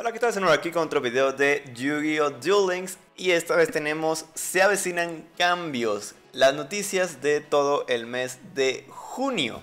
Hola, ¿qué tal? Estamos aquí con otro video de Yu-Gi-Oh! Duel Links y esta vez tenemos Se avecinan cambios, las noticias de todo el mes de junio.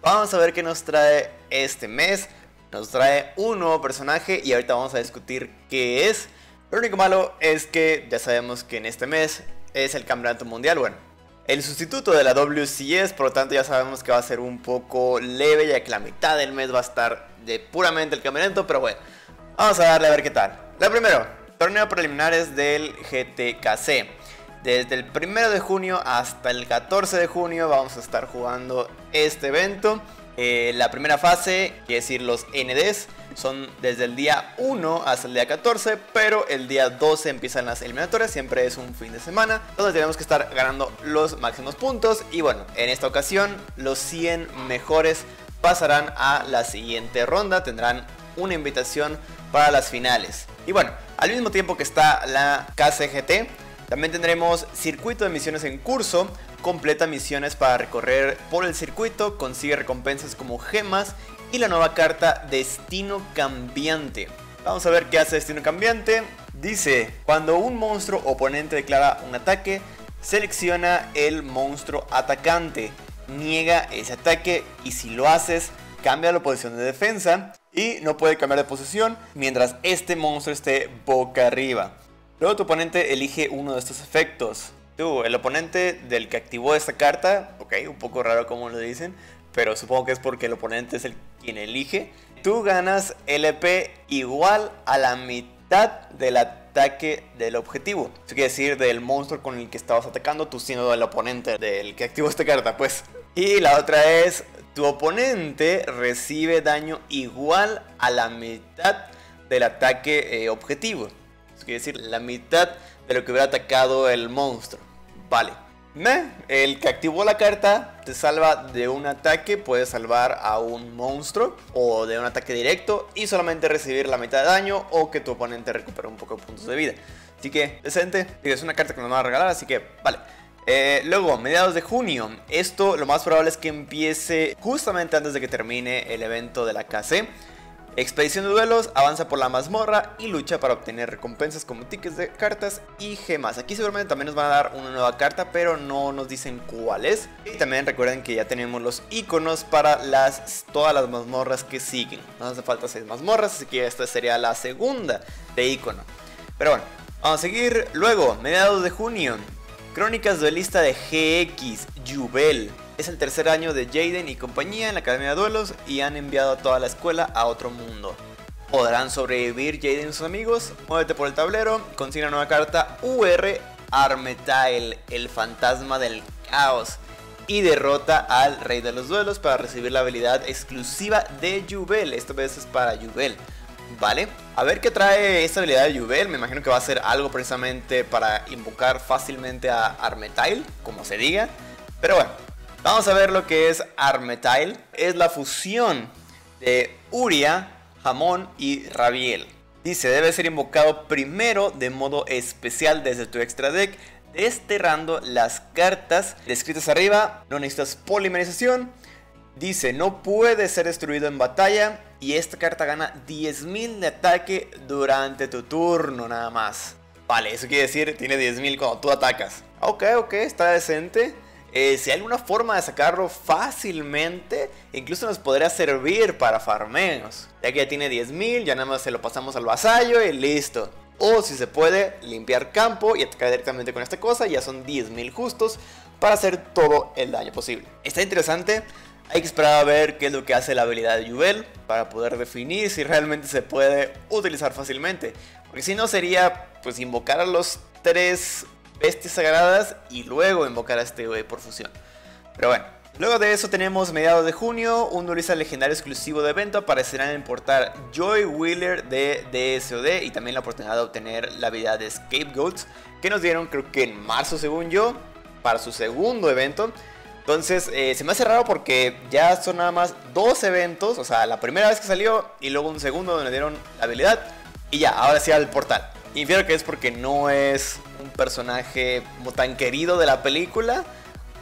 Vamos a ver qué nos trae este mes. Nos trae un nuevo personaje y ahorita vamos a discutir qué es. Lo único malo es que ya sabemos que en este mes es el campeonato mundial. Bueno, el sustituto de la WCS, por lo tanto ya sabemos que va a ser un poco leve ya que la mitad del mes va a estar de puramente el campeonato, pero bueno. Vamos a darle a ver qué tal. Lo primero, torneo preliminares del GTKC. Desde el 1 de junio hasta el 14 de junio vamos a estar jugando este evento. Eh, la primera fase, quiere decir los NDs, son desde el día 1 hasta el día 14, pero el día 12 empiezan las eliminatorias, siempre es un fin de semana, donde tenemos que estar ganando los máximos puntos. Y bueno, en esta ocasión los 100 mejores pasarán a la siguiente ronda, tendrán una invitación para las finales. Y bueno, al mismo tiempo que está la KCGT, también tendremos circuito de misiones en curso, completa misiones para recorrer por el circuito, consigue recompensas como gemas y la nueva carta Destino Cambiante. Vamos a ver qué hace Destino Cambiante. Dice, cuando un monstruo oponente declara un ataque, selecciona el monstruo atacante, niega ese ataque y si lo haces, cambia la posición de defensa y no puede cambiar de posición mientras este monstruo esté boca arriba. Luego tu oponente elige uno de estos efectos. Tú, el oponente del que activó esta carta, ok, un poco raro como lo dicen, pero supongo que es porque el oponente es el quien elige. Tú ganas LP igual a la mitad del ataque del objetivo. Eso quiere decir del monstruo con el que estabas atacando, tú siendo el oponente del que activó esta carta, pues. Y la otra es tu oponente recibe daño igual a la mitad del ataque eh, objetivo. Quiere decir la mitad de lo que hubiera atacado el monstruo. Vale. el que activó la carta te salva de un ataque, puede salvar a un monstruo o de un ataque directo y solamente recibir la mitad de daño o que tu oponente recupere un poco de puntos de vida. Así que, decente, es una carta que nos van a regalar, así que, vale. Eh, luego, mediados de junio. Esto lo más probable es que empiece justamente antes de que termine el evento de la KC. Expedición de duelos, avanza por la mazmorra y lucha para obtener recompensas como tickets de cartas y gemas. Aquí seguramente también nos van a dar una nueva carta, pero no nos dicen cuál es. Y también recuerden que ya tenemos los iconos para las, todas las mazmorras que siguen. Nos hace falta 6 mazmorras, así que esta sería la segunda de icono. Pero bueno, vamos a seguir. Luego, mediados de junio, Crónicas duelista de GX, Jubel. Es el tercer año de Jaden y compañía en la Academia de Duelos y han enviado a toda la escuela a otro mundo. ¿Podrán sobrevivir Jaden y sus amigos? Muévete por el tablero, consigue una nueva carta UR Armetail, el fantasma del caos. Y derrota al rey de los duelos para recibir la habilidad exclusiva de Jubel. Esta vez es para Jubel. ¿Vale? A ver qué trae esta habilidad de Jubel. Me imagino que va a ser algo precisamente para invocar fácilmente a Armetail, como se diga. Pero bueno, vamos a ver lo que es Armetail. Es la fusión de Uria, Jamón y Rabiel. Dice, debe ser invocado primero de modo especial desde tu extra deck, desterrando las cartas descritas arriba. No necesitas polimerización. Dice, no puede ser destruido en batalla y esta carta gana 10.000 de ataque durante tu turno nada más. Vale, eso quiere decir tiene 10.000 cuando tú atacas. Ok, ok, está decente. Eh, si hay alguna forma de sacarlo fácilmente, incluso nos podría servir para farmeos. Ya que ya tiene 10.000, ya nada más se lo pasamos al vasallo y listo. O si se puede, limpiar campo y atacar directamente con esta cosa, ya son 10.000 justos para hacer todo el daño posible. Está interesante, hay que esperar a ver qué es lo que hace la habilidad de Jubel para poder definir si realmente se puede utilizar fácilmente. Porque si no sería pues invocar a los tres bestias sagradas y luego invocar a este güey por fusión. Pero bueno, luego de eso tenemos mediados de junio, un duelista legendario exclusivo de evento aparecerá en portar Joy Wheeler de DSOD y también la oportunidad de obtener la habilidad de Scapegoats que nos dieron creo que en marzo según yo para su segundo evento. Entonces, eh, se me hace raro porque ya son nada más dos eventos. O sea, la primera vez que salió y luego un segundo donde dieron la habilidad. Y ya, ahora sí al portal. Infiero que es porque no es un personaje como tan querido de la película.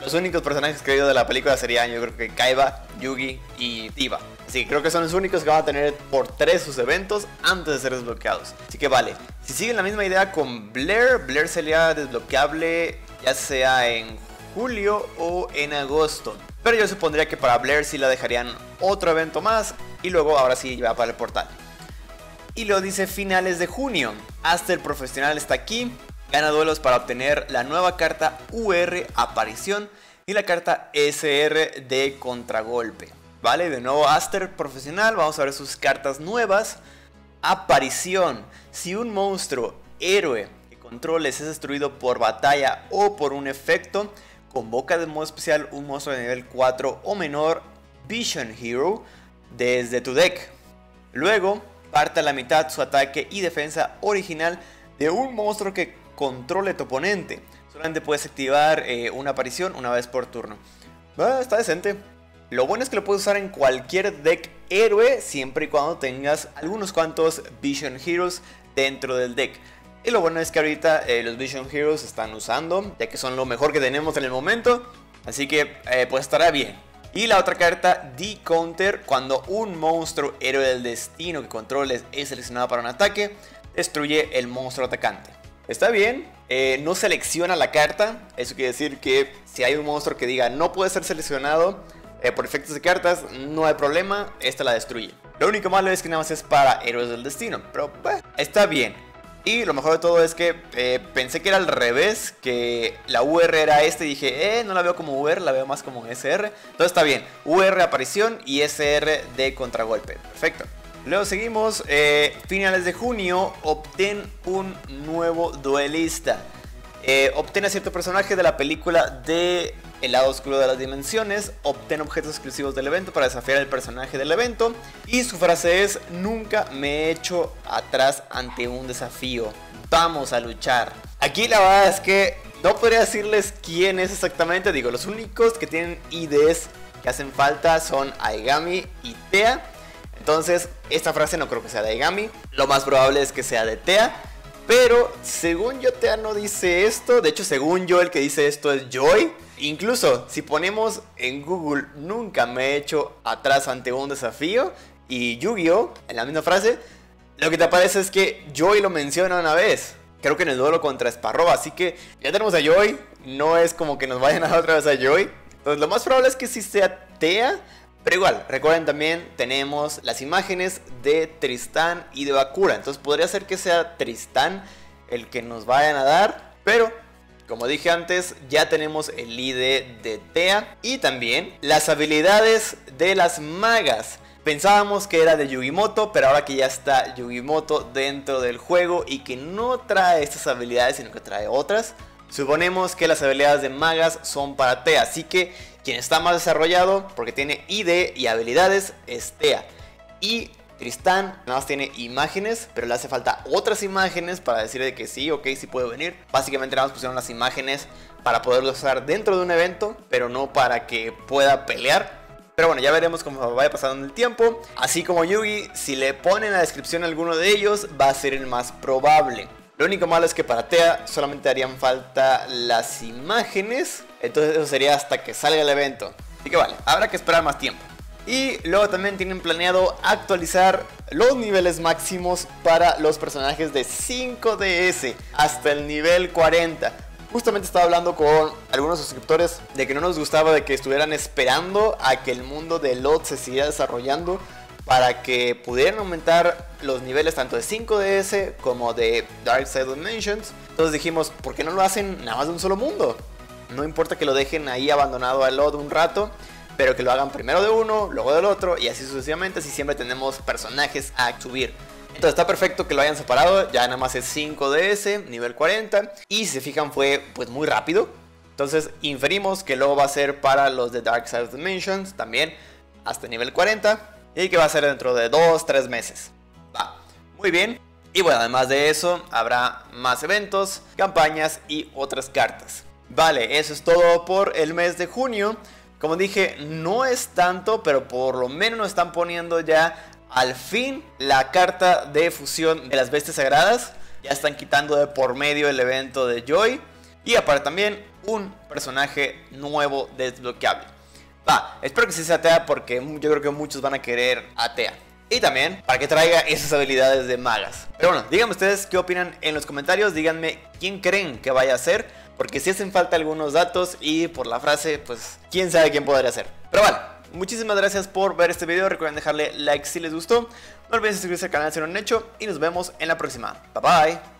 Los únicos personajes queridos de la película serían, yo creo que Kaiba, Yugi y Diva. Así que creo que son los únicos que van a tener por tres sus eventos antes de ser desbloqueados. Así que vale. Si siguen la misma idea con Blair, Blair sería desbloqueable ya sea en julio o en agosto. Pero yo supondría que para Blair sí la dejarían otro evento más y luego ahora sí va para el portal. Y lo dice finales de junio. Hasta el profesional está aquí. Gana duelos para obtener la nueva carta UR aparición y la carta SR de contragolpe. Vale, de nuevo Aster profesional, vamos a ver sus cartas nuevas. Aparición, si un monstruo, héroe que controles es destruido por batalla o por un efecto, convoca de modo especial un monstruo de nivel 4 o menor, Vision Hero, desde tu deck. Luego, parte a la mitad su ataque y defensa original de un monstruo que controle tu oponente. Solamente puedes activar eh, una aparición una vez por turno. está decente. Lo bueno es que lo puedes usar en cualquier deck héroe siempre y cuando tengas algunos cuantos Vision Heroes dentro del deck. Y lo bueno es que ahorita eh, los Vision Heroes están usando, ya que son lo mejor que tenemos en el momento. Así que eh, pues estará bien. Y la otra carta, D-Counter, cuando un monstruo héroe del destino que controles es seleccionado para un ataque, destruye el monstruo atacante. Está bien, eh, no selecciona la carta, eso quiere decir que si hay un monstruo que diga no puede ser seleccionado, por efectos de cartas, no hay problema, esta la destruye. Lo único malo es que nada más es para héroes del destino, pero está bien. Y lo mejor de todo es que eh, pensé que era al revés, que la UR era este y dije, eh, no la veo como UR, la veo más como SR. Entonces está bien, UR aparición y SR de contragolpe. Perfecto. Luego seguimos, eh, finales de junio, obtén un nuevo duelista. obtén a cierto personaje de la película de el lado oscuro de las dimensiones, obtén objetos exclusivos del evento para desafiar al personaje del evento y su frase es nunca me he hecho atrás ante un desafío, vamos a luchar. Aquí la verdad es que no podría decirles quién es exactamente, digo, los únicos que tienen IDs que hacen falta son Aigami y Tea. Entonces, esta frase no creo que sea de Aigami, lo más probable es que sea de Tea. Pero según yo, Tea no dice esto. De hecho, según yo, el que dice esto es Joy. Incluso si ponemos en Google nunca me he hecho atrás ante un desafío y Yu-Gi-Oh! en la misma frase, lo que te aparece es que Joy lo menciona una vez. Creo que en el duelo contra Sparrow, así que ya tenemos a Joy. No es como que nos vayan a otra vez a Joy. Entonces lo más probable es que sí sea Tea. Pero igual, recuerden también, tenemos las imágenes de Tristán y de Bakura. Entonces podría ser que sea Tristán el que nos vayan a dar. Pero como dije antes, ya tenemos el ID de Tea y también las habilidades de las magas. Pensábamos que era de Yugimoto, pero ahora que ya está Yugimoto dentro del juego y que no trae estas habilidades, sino que trae otras, suponemos que las habilidades de magas son para Tea. Así que quien está más desarrollado, porque tiene ID y habilidades, es Tea. Y Tristán nada más tiene imágenes, pero le hace falta otras imágenes para decirle que sí, ok, sí puede venir. Básicamente nada más pusieron las imágenes para poderlo usar dentro de un evento, pero no para que pueda pelear. Pero bueno, ya veremos cómo vaya pasando el tiempo. Así como Yugi, si le ponen en la descripción alguno de ellos, va a ser el más probable. Lo único malo es que para TEA solamente harían falta las imágenes. Entonces eso sería hasta que salga el evento. Así que vale, habrá que esperar más tiempo. Y luego también tienen planeado actualizar los niveles máximos para los personajes de 5DS hasta el nivel 40. Justamente estaba hablando con algunos suscriptores de que no nos gustaba de que estuvieran esperando a que el mundo de LOT se siguiera desarrollando para que pudieran aumentar los niveles tanto de 5DS como de Dark Side Dimensions. Entonces dijimos, ¿por qué no lo hacen nada más de un solo mundo? No importa que lo dejen ahí abandonado a LOT un rato pero que lo hagan primero de uno, luego del otro y así sucesivamente, si siempre tenemos personajes a subir. Entonces está perfecto que lo hayan separado, ya nada más es 5DS, nivel 40, y si se fijan fue pues muy rápido. Entonces inferimos que luego va a ser para los de Dark Side Dimensions también hasta nivel 40 y que va a ser dentro de 2-3 meses. Va, muy bien. Y bueno, además de eso, habrá más eventos, campañas y otras cartas. Vale, eso es todo por el mes de junio. Como dije, no es tanto, pero por lo menos nos están poniendo ya al fin la carta de fusión de las bestias sagradas. Ya están quitando de por medio el evento de Joy. Y aparte también un personaje nuevo desbloqueable. Va, espero que sí sea Atea porque yo creo que muchos van a querer Atea. Y también para que traiga esas habilidades de magas. Pero bueno, díganme ustedes qué opinan en los comentarios. Díganme quién creen que vaya a ser. Porque si hacen falta algunos datos y por la frase, pues quién sabe quién podría ser. Pero bueno, muchísimas gracias por ver este video. Recuerden dejarle like si les gustó. No olviden suscribirse al canal si no lo han hecho. Y nos vemos en la próxima. Bye bye.